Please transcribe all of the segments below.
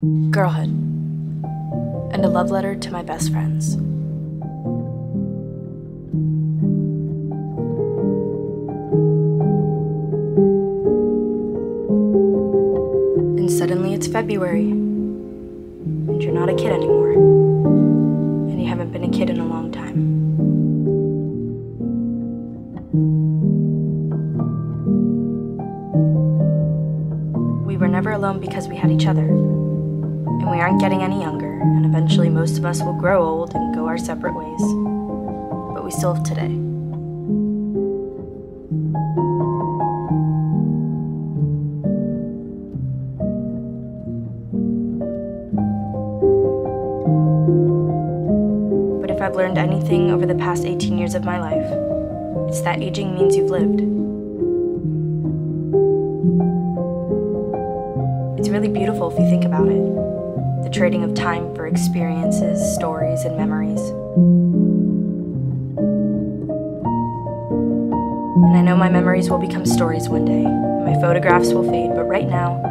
Girlhood. And a love letter to my best friends. And suddenly it's February. And you're not a kid anymore. And you haven't been a kid in a long time. We were never alone because we had each other. And we aren't getting any younger, and eventually most of us will grow old and go our separate ways. But we still have today. But if I've learned anything over the past 18 years of my life, it's that aging means you've lived. It's really beautiful if you think about it the trading of time for experiences, stories, and memories. And I know my memories will become stories one day, my photographs will fade, but right now,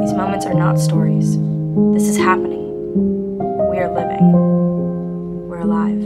these moments are not stories. This is happening. We are living. We're alive.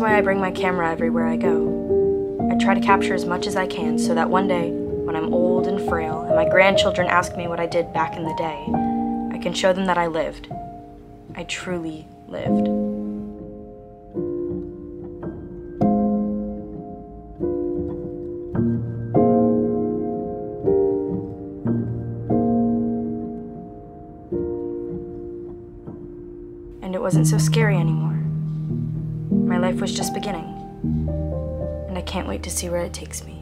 Why I bring my camera everywhere I go. I try to capture as much as I can so that one day, when I'm old and frail and my grandchildren ask me what I did back in the day, I can show them that I lived. I truly lived. And it wasn't so scary anymore. My life was just beginning. And I can't wait to see where it takes me.